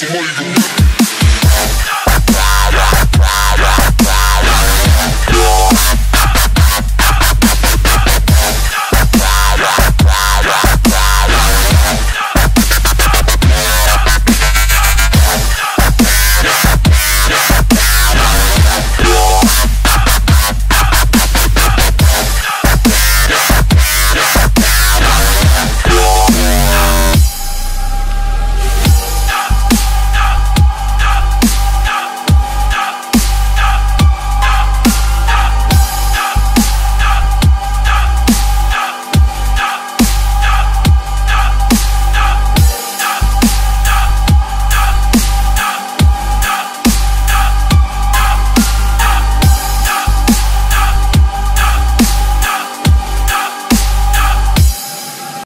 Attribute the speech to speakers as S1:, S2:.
S1: some money to